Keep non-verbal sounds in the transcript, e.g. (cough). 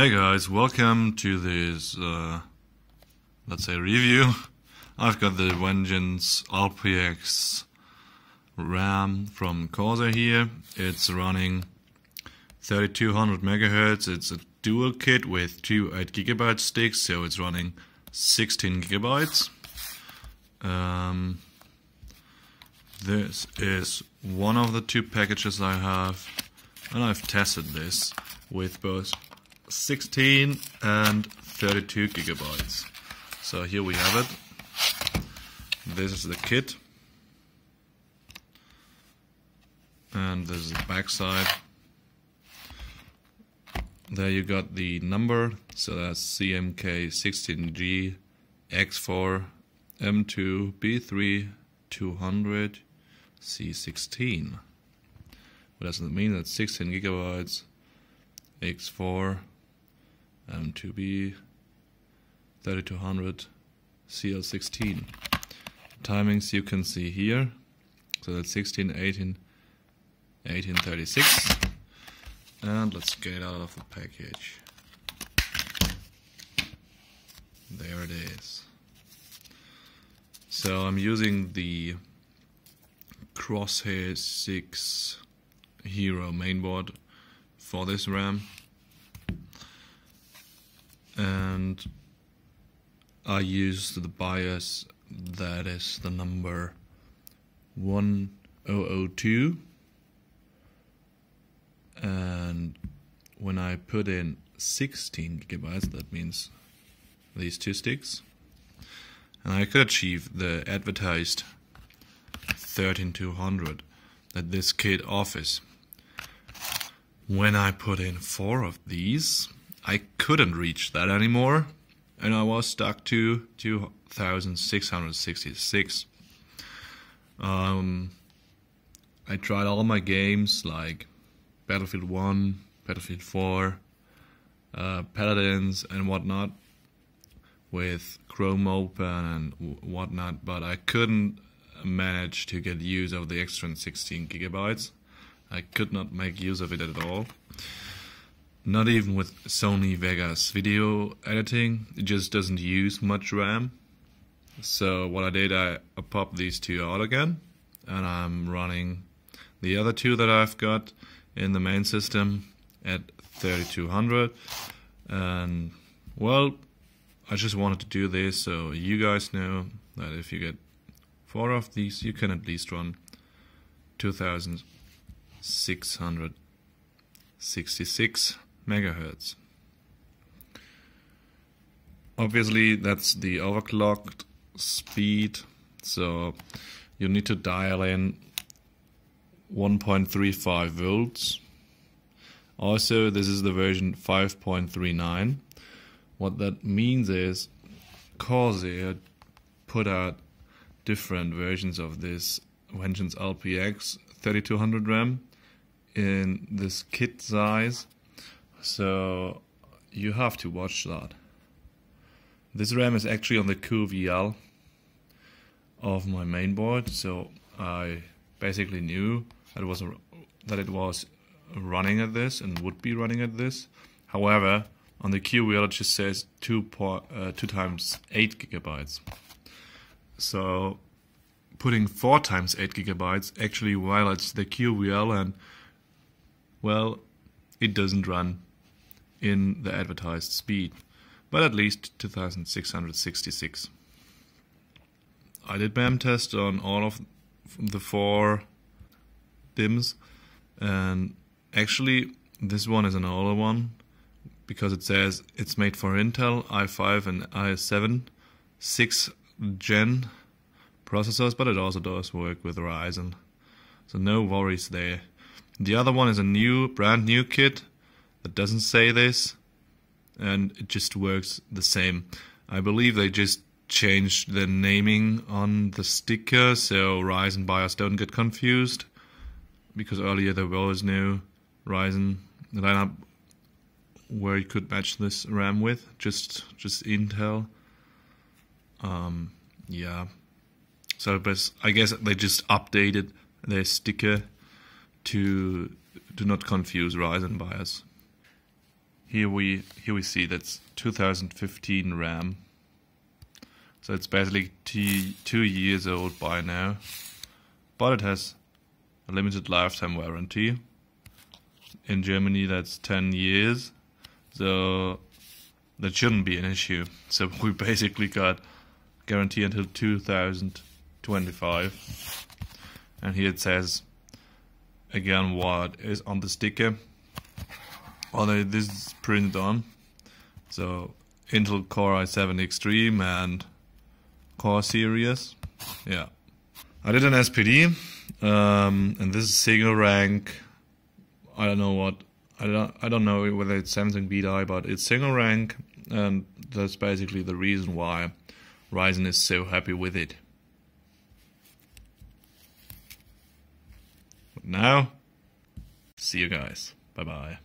Hey guys, welcome to this, uh, let's say, review. (laughs) I've got the Vengeance LPX RAM from Corsair here. It's running 3200 megahertz. It's a dual kit with two 8 gigabyte sticks, so it's running 16 gigabytes. Um, this is one of the two packages I have, and I've tested this with both 16 and 32 gigabytes. So here we have it. This is the kit. And this is the back side. There you got the number, so that's CMK16G X4 M2 B3 200 C16. What does it mean? That's 16 gigabytes X4 Um, M2B 3200 CL16. Timings you can see here. So that's 16, 18, 1836. And let's get it out of the package. There it is. So I'm using the Crosshair 6 Hero mainboard for this RAM and I used the BIOS that is the number 1002 and when I put in 16 gigabytes that means these two sticks. And I could achieve the advertised 13200 that this kit offers. When I put in four of these I couldn't reach that anymore, and I was stuck to 2666. Um, I tried all my games like Battlefield 1, Battlefield 4, uh, Paladins, and whatnot with Chrome open and whatnot, but I couldn't manage to get use of the extra 16 gigabytes. I could not make use of it at all not even with Sony Vegas video editing, it just doesn't use much RAM. So what I did, I, I popped these two out again, and I'm running the other two that I've got in the main system at 3200. And well, I just wanted to do this so you guys know that if you get four of these, you can at least run 2666 megahertz. Obviously, that's the overclocked speed, so you need to dial in 1.35 volts. Also, this is the version 5.39. What that means is Corsair put out different versions of this Vengeance LPX 3200 RAM in this kit size so you have to watch that. This RAM is actually on the QVL of my mainboard, so I basically knew that it was a, that it was running at this and would be running at this. However, on the QVL it just says two uh, two times eight gigabytes. So putting four times eight gigabytes actually violates the QVL and well, it doesn't run in the advertised speed, but at least 2666. I did BAM test on all of the four DIMMs, and actually this one is an older one because it says it's made for Intel i5 and i7 6 gen processors, but it also does work with Ryzen. So no worries there. The other one is a new, brand new kit that doesn't say this and it just works the same. I believe they just changed the naming on the sticker so Ryzen buyers don't get confused because earlier there was no Ryzen lineup where you could match this RAM with, just just Intel. Um, yeah. So, but I guess they just updated their sticker to do not confuse Ryzen buyers. Here we here we see that's 2015 RAM. So it's basically two, two years old by now, but it has a limited lifetime warranty. In Germany, that's 10 years, so that shouldn't be an issue. So (laughs) we basically got guarantee until 2025, and here it says again what is on the sticker although this is printed on. So Intel Core i7 Extreme and Core series. Yeah. I did an SPD um, and this is single rank. I don't know what I don't I don't know whether it's Samsung B-die but it's single rank and that's basically the reason why Ryzen is so happy with it. Now, see you guys. Bye bye.